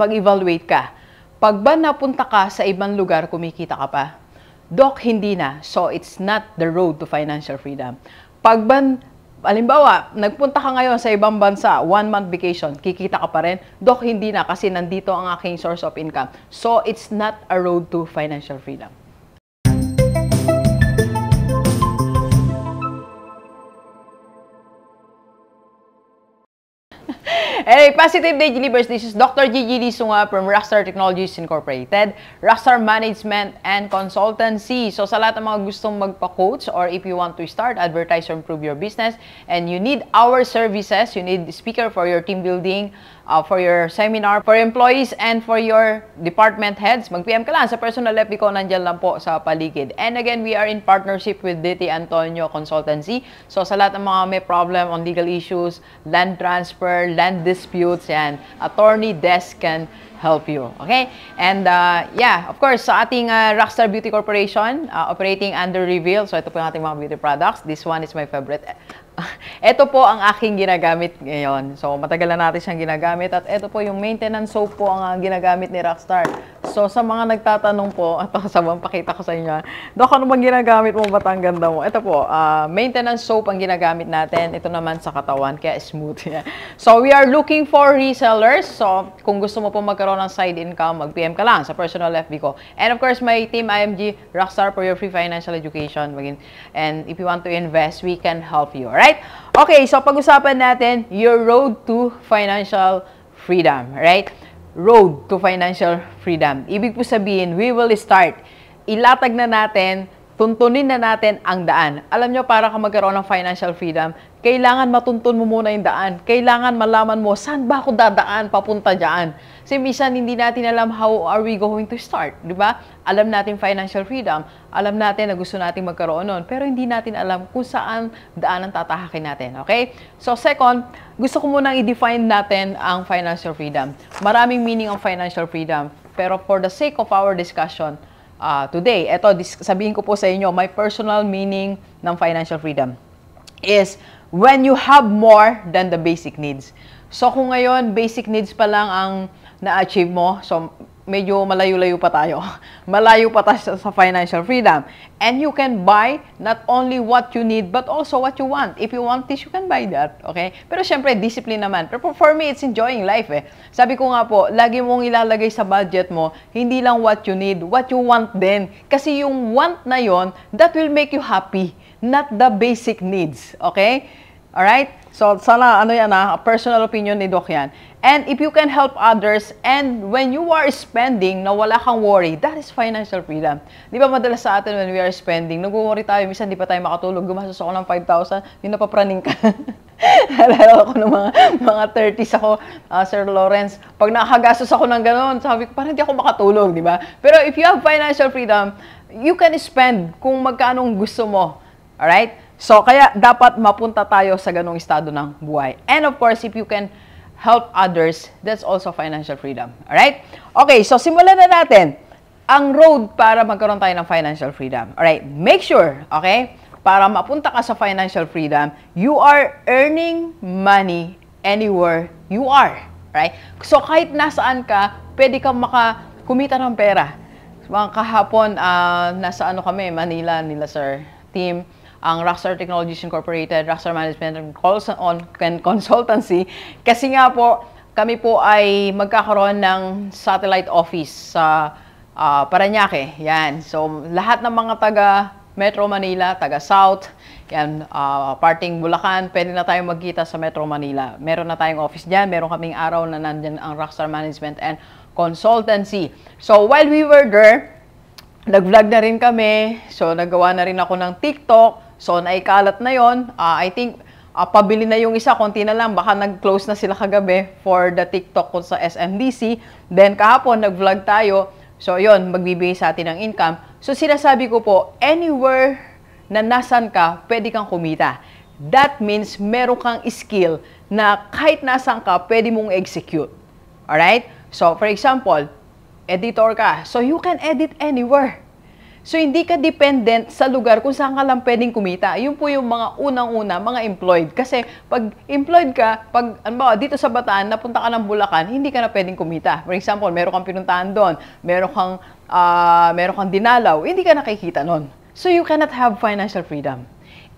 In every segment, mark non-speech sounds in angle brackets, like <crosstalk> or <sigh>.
mag-evaluate ka. Pag ba napunta ka sa ibang lugar, kumikita ka pa? Doc, hindi na. So, it's not the road to financial freedom. Pag ba, alimbawa, nagpunta ka ngayon sa ibang bansa, one month vacation, kikita ka pa rin? Doc, hindi na kasi nandito ang aking source of income. So, it's not a road to financial freedom. Hey, Positive Day Delivers. This is Dr. Gigi Lisunga from Rockstar Technologies Incorporated, Rockstar Management and Consultancy. So sa lahat ng mga gustong magpa-coach or if you want to start, advertise or improve your business and you need our services, you need speaker for your team building, uh, for your seminar, for employees, and for your department heads, mag-PM ka lang sa personal FB ko, nandyan lang po sa paligid. And again, we are in partnership with DT Antonio Consultancy. So sa lahat ng mga may problem on legal issues, land transfer, land disputes, yan, attorney desk can help you. Okay? And uh, yeah, of course, sa ating uh, Rockstar Beauty Corporation, uh, operating under Reveal. So ito po yung ating mga beauty products. This one is my favorite. <laughs> ito po ang aking ginagamit ngayon. So matagal na natin siyang ginagamit. At ito po yung maintenance soap po ang uh, ginagamit ni Rockstar. So sa mga nagtatanong po, <laughs> at kasabang pakita ko sa inyo, Dok, ano bang ginagamit mo? Ba't ang ganda mo? Ito po, uh, maintenance soap ang ginagamit natin. Ito naman sa katawan, kaya smooth. <laughs> so we are looking for resellers. So kung gusto mo po magkaroon ng side income, mag-PM ka lang sa personal FB ko. And of course, my team IMG Rockstar for your free financial education. And if you want to invest, we can help you. Alright? Okay, so pag-usapan natin your road to financial freedom. Right? Road to financial freedom. Ibig po sabihin, we will start. Ilatag na natin tuntunin na natin ang daan. Alam nyo, para ka magkaroon ng financial freedom, kailangan matuntun mo muna yung daan. Kailangan malaman mo, saan ba ako dadaan papunta dyan? Kasi minsan hindi natin alam how are we going to start, di ba? Alam natin financial freedom, alam natin na gusto natin magkaroon nun, pero hindi natin alam kung saan daan ang tatahakin natin, okay? So second, gusto ko munang i-define natin ang financial freedom. Maraming meaning ang financial freedom, pero for the sake of our discussion, uh, today. Ito, sabihin ko po sa inyo, my personal meaning ng financial freedom is when you have more than the basic needs. So kung ngayon, basic needs pa lang ang na-achieve mo, so medyo malayo-layo pa tayo. <laughs> Malayo pa tayo sa financial freedom. And you can buy not only what you need, but also what you want. If you want this, you can buy that. Okay? Pero syempre, discipline naman. Pero for me, it's enjoying life eh. Sabi ko nga po, lagi mong ilalagay sa budget mo, hindi lang what you need, what you want din. Kasi yung want na yon that will make you happy, not the basic needs. Okay? Alright? So, sana, ano yan ah, personal opinion ni Doc yan. And if you can help others, and when you are spending na wala kang worry, that is financial freedom. Di ba madalas sa atin when we are spending, nag-worry tayo, minsan di pa tayo makatulog, gumastos ako ng 5,000, yung napapraning ka. <laughs> Alala ko ng mga, mga 30s ako, uh, Sir Lawrence, pag nakagastos ako ng gano'n, sabi ko, parang hindi ako makatulog, di ba? Pero if you have financial freedom, you can spend kung magkano gusto mo. Alright? So, kaya dapat mapunta tayo sa ganong estado ng buhay. And of course, if you can help others, that's also financial freedom. Alright? Okay, so simulan na natin ang road para magkaroon tayo ng financial freedom. Alright, make sure, okay, para mapunta ka sa financial freedom, you are earning money anywhere you are. Right? So, kahit nasaan ka, pwede kang makakumita ng pera. Mga kahapon, uh, nasa ano kami, Manila, nila sir, team, ang Rockstar Technologies Incorporated, Rockstar Management and Consultancy. Kasi nga po, kami po ay magkakaroon ng satellite office sa uh, Paranaque. Yan. So, lahat ng mga taga Metro Manila, taga South, yan, uh, parting Bulacan, pwede na tayong magkita sa Metro Manila. Meron na tayong office dyan, meron kaming araw na nandyan ang Rockstar Management and Consultancy. So, while we were there, nag-vlog na rin kami. So, nagawa na rin ako ng TikTok. So, naikalat na yon. Uh, I think, uh, pabili na yung isa, konti na lang. Baka nag-close na sila kagabi for the TikTok ko sa SMDC. Then, kahapon, nag-vlog tayo. So, yon magbibigay sa atin ng income. So, sinasabi ko po, anywhere na nasan ka, pwede kang kumita. That means, meron kang skill na kahit nasan ka, pwede mong execute. Alright? So, for example, editor ka. So, you can edit anywhere. So, hindi ka dependent sa lugar kung saan ka lang pwedeng kumita. Yun po yung mga unang-una, mga employed. Kasi, pag employed ka, pag, ano ba, dito sa Bataan, napunta ka ng Bulacan, hindi ka na pwedeng kumita. For example, meron kang pinuntahan doon, meron kang, uh, meron kang dinalaw, hindi ka nakikita nun. So, you cannot have financial freedom.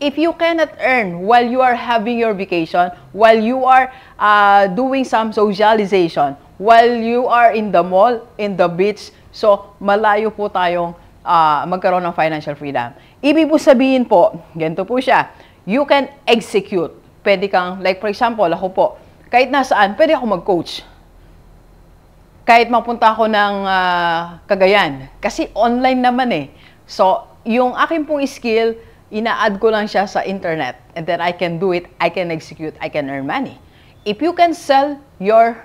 If you cannot earn while you are having your vacation, while you are uh, doing some socialization, while you are in the mall, in the beach, so malayo po tayong uh, magkaroon ng financial freedom. Ibig po sabihin po, ganito po siya, you can execute. Pwede kang, like for example, ako po, kahit nasaan, pwede ako mag-coach. Kahit mapunta ako ng uh, Cagayan. Kasi online naman eh. So, yung akin pong skill, ina-add ko lang siya sa internet. And then I can do it, I can execute, I can earn money. If you can sell your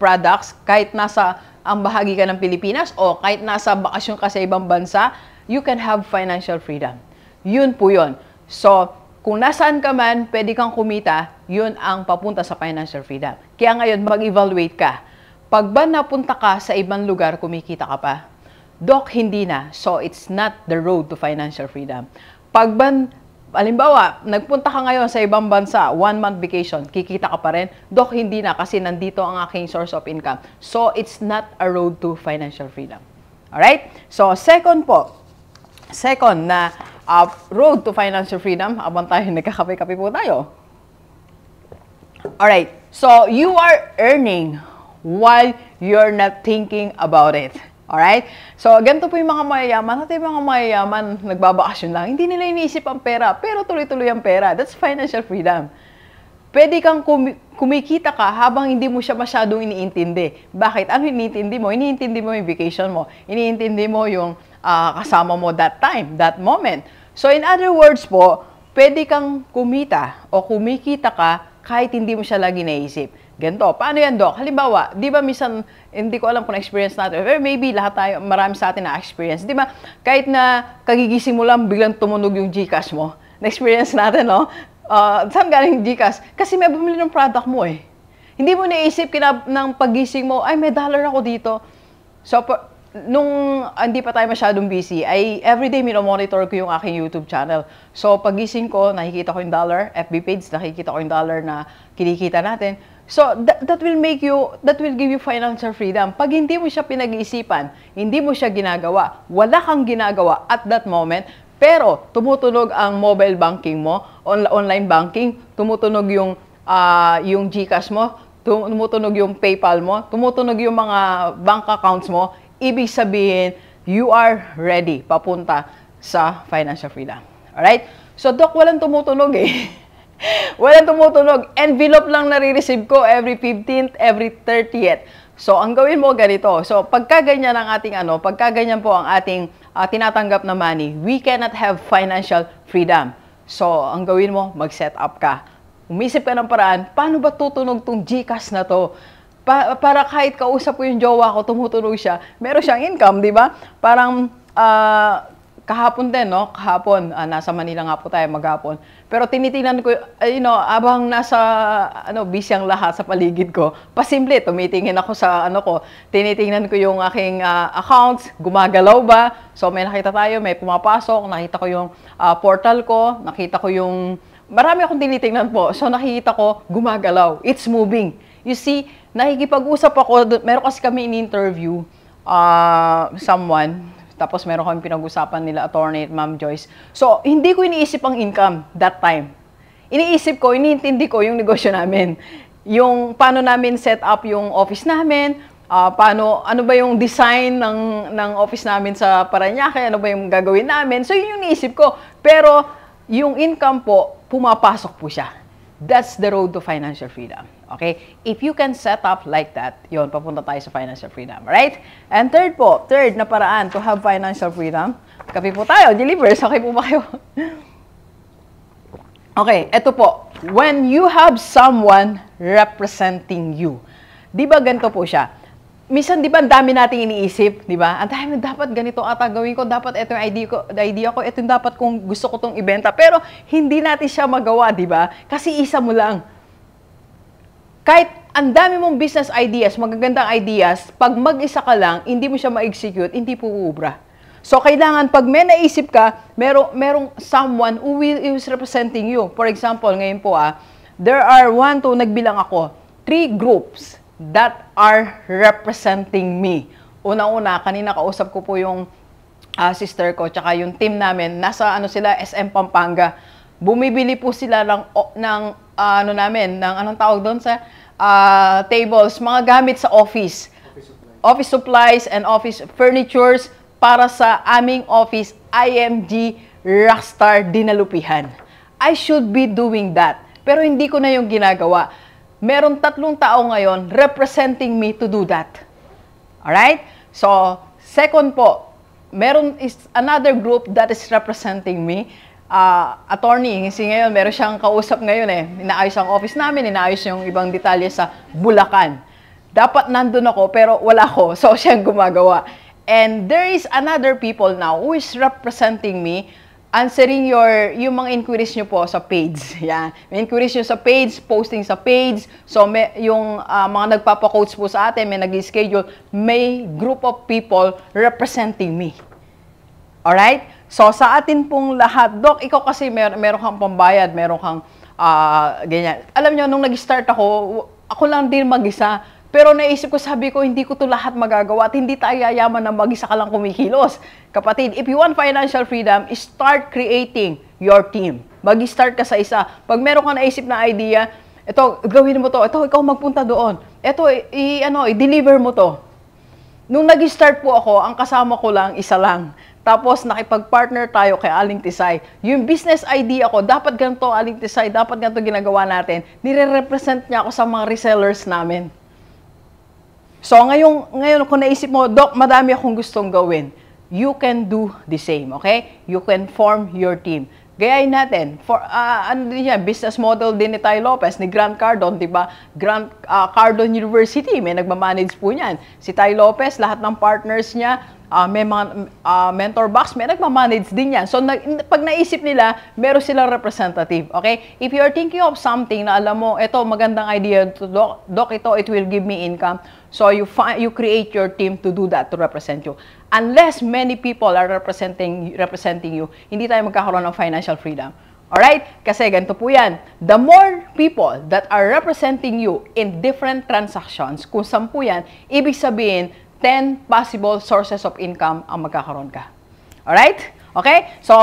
products kahit nasa ang bahagi ka ng Pilipinas o kahit nasa bakasyon ka sa ibang bansa, you can have financial freedom. Yun po yun. So, kung nasaan ka man, pwede kang kumita, yun ang papunta sa financial freedom. Kaya ngayon, mag-evaluate ka. Pag ba napunta ka sa ibang lugar, kumikita ka pa? Dok, hindi na. So, it's not the road to financial freedom. Pag ba Halimbawa, nagpunta ka ngayon sa ibang bansa, one month vacation, kikita ka pa rin? Dok, hindi na kasi nandito ang aking source of income. So, it's not a road to financial freedom. Alright? So, second po, second na uh, road to financial freedom, abang tayo, <laughs> nagkakape-kape po tayo. Alright, so you are earning while you're not thinking about it. Alright? So, ganito po yung mga mayayaman. At yung mga mayayaman, nagbabakasyon lang. Hindi nila iniisip ang pera, pero tuloy-tuloy ang pera. That's financial freedom. Pwede kang kum- kumikita ka habang hindi mo siya masyadong iniintindi. Bakit? Ano iniintindi mo? Iniintindi mo yung vacation mo. Iniintindi mo yung uh, kasama mo that time, that moment. So, in other words po, pwede kang kumita o kumikita ka kahit hindi mo siya lagi naisip. Ganto. Paano yan, Doc? Halimbawa, di ba minsan, hindi ko alam kung na-experience natin, or maybe lahat tayo, marami sa atin na-experience. Di ba, kahit na kagigising mo lang, biglang tumunog yung Gcash mo. <laughs> Na-experience natin, no? Uh, saan galing Gcash? Kasi may bumili ng product mo eh. Hindi mo naisip kina, ng pagising mo, ay may dollar ako dito. So, nung hindi pa tayo masyadong busy, ay everyday mino-monitor ko yung aking YouTube channel. So, pagising ko, nakikita ko yung dollar, FB page, nakikita ko yung dollar na kinikita natin. So, that, that will make you, that will give you financial freedom. Pag hindi mo siya pinag-iisipan, hindi mo siya ginagawa, wala kang ginagawa at that moment, pero tumutunog ang mobile banking mo, on, online banking, tumutunog yung, uh, yung GCash mo, tumutunog yung PayPal mo, tumutunog yung mga bank accounts mo, ibig sabihin, you are ready papunta sa financial freedom. Alright? So, Doc, walang tumutunog eh. <laughs> walang tumutunog. Envelope lang nare-receive ko every 15th, every 30th. So, ang gawin mo ganito. So, pagka ganyan ang ating ano, pagka ganyan po ang ating uh, tinatanggap na money, we cannot have financial freedom. So, ang gawin mo, mag-set up ka. Umisip ka ng paraan, paano ba tutunog tong GCash na to? Pa- para kahit kausap ko yung jowa ko, tumutunog siya, meron siyang income, di ba? Parang uh, kahapon din, no? Kahapon, uh, nasa Manila nga po tayo maghapon. Pero tinitingnan ko, uh, you know, abang nasa, ano, busy ang lahat sa paligid ko, pasimple, tumitingin ako sa, ano ko, tinitingnan ko yung aking uh, accounts, gumagalaw ba? So, may nakita tayo, may pumapasok, nakita ko yung uh, portal ko, nakita ko yung, marami akong tinitingnan po. So, nakikita ko, gumagalaw. It's moving. You see, nakikipag-usap ako, meron kasi kami in-interview uh, someone, tapos meron kami pinag-usapan nila, attorney Ma'am Joyce. So, hindi ko iniisip ang income that time. Iniisip ko, iniintindi ko yung negosyo namin. Yung paano namin set up yung office namin, uh, paano, ano ba yung design ng, ng office namin sa Paranaque, ano ba yung gagawin namin. So, yun yung iniisip ko. Pero, yung income po, pumapasok po siya. That's the road to financial freedom. Okay? If you can set up like that, yon papunta tayo sa financial freedom. Right? And third po, third na paraan to have financial freedom, kape po tayo, delivers. Okay po ba kayo? <laughs> okay, eto po. When you have someone representing you, di ba ganito po siya? Minsan, di ba, dami nating iniisip, di ba? Ang dami, dapat ganito ata gawin ko, dapat ito yung idea ko, idea ko, ito yung dapat kung gusto ko itong ibenta. Pero, hindi natin siya magawa, di ba? Kasi isa mo lang kahit ang dami mong business ideas, magagandang ideas, pag mag-isa ka lang, hindi mo siya ma-execute, hindi po uubra. So, kailangan pag may naisip ka, merong, merong someone who will, is representing you. For example, ngayon po ah, there are one, two, nagbilang ako, three groups that are representing me. Una-una, kanina kausap ko po yung uh, sister ko, tsaka yung team namin, nasa ano sila, SM Pampanga. Bumibili po sila ng, o, ng uh, ano namin, ng anong tawag doon sa uh, tables, mga gamit sa office. Office supplies. office supplies and office furnitures para sa aming office, IMG Rockstar Dinalupihan. I should be doing that. Pero hindi ko na yung ginagawa. Meron tatlong tao ngayon representing me to do that. Alright? So, second po, meron is another group that is representing me. Uh, attorney, kasi ngayon, meron siyang kausap ngayon eh. Inaayos ang office namin, inaayos yung ibang detalye sa Bulacan. Dapat nandun ako, pero wala ko. <laughs> So, siyang gumagawa. And there is another people now who is representing me answering your, yung mga inquiries nyo po sa page. <laughs> Yan. May inquiries nyo sa page, posting sa page. So, may, yung uh, mga nagpapa-coach po sa atin, may nag-schedule, may group of people representing me. Alright? So, sa atin pong lahat, Doc, ikaw kasi mer meron kang pambayad, meron kang uh, ganyan. Alam nyo, nung nag-start ako, ako lang din mag-isa. Pero naisip ko, sabi ko, hindi ko to lahat magagawa at hindi tayo yayaman na mag-isa ka lang kumikilos. Kapatid, if you want financial freedom, start creating your team. Mag-start ka sa isa. Pag meron ka naisip na idea, ito, gawin mo to. Ito, ikaw magpunta doon. Ito, i, ano, i-deliver mo to. Nung nag-start po ako, ang kasama ko lang, isa lang. Tapos nakipag-partner tayo kay Aling Tisay. Yung business idea ko, dapat ganito Aling Tisay, dapat ganito ginagawa natin. Nire-represent niya ako sa mga resellers namin. So ngayon, ngayon kung naisip mo, Doc, madami akong gustong gawin. You can do the same, okay? You can form your team. Gayahin natin. For, uh, ano din yan, business model din ni Ty Lopez, ni Grant Cardone, di ba? Grant uh, Cardone University, may nagmamanage po niyan. Si Ty Lopez, lahat ng partners niya, uh, may mga uh, mentor box, may nagmamanage din yan. So, na, pag naisip nila, meron silang representative. Okay? If you are thinking of something na alam mo, ito, magandang idea, doc, doc, ito, it will give me income. So, you, you create your team to do that, to represent you. Unless many people are representing, representing you, hindi tayo magkakaroon ng financial freedom. Alright? Kasi ganito po yan. The more people that are representing you in different transactions, kung sampu yan, ibig sabihin, 10 possible sources of income ang magkakaroon ka. Alright? Okay? So,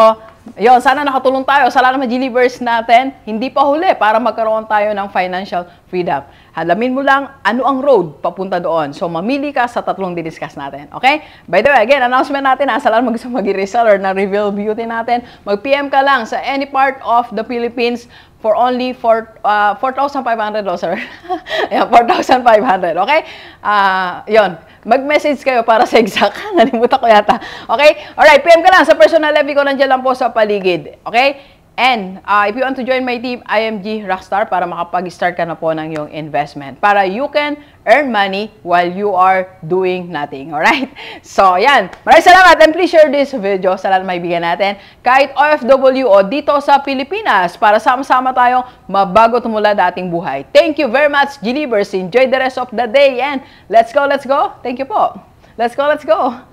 yon sana nakatulong tayo sa lahat ng Gilivers natin. Hindi pa huli para magkaroon tayo ng financial freedom. Halamin mo lang ano ang road papunta doon. So, mamili ka sa tatlong didiscuss natin. Okay? By the way, again, announcement natin ha, sa lahat mag mag-reseller na Reveal Beauty natin, mag-PM ka lang sa any part of the Philippines for only for, uh, 4,500 sir. <laughs> Ayan, 4,500. Okay? Uh, yon Mag-message kayo para sa exact. <laughs> Nalimutan ko yata. Okay? Alright, PM ka lang sa personal level ko nandiyan lang po sa paligid. Okay? And uh, if you want to join my team, IMG Rockstar, para makapag-start ka na po ng yung investment. Para you can earn money while you are doing nothing. <laughs> Alright? So, yan. Maraming salamat and please share this video sa lahat may bigyan natin. Kahit OFW o dito sa Pilipinas, para sama-sama tayong mabago tumula dating buhay. Thank you very much, Gilibers. Enjoy the rest of the day and let's go, let's go. Thank you po. Let's go, let's go.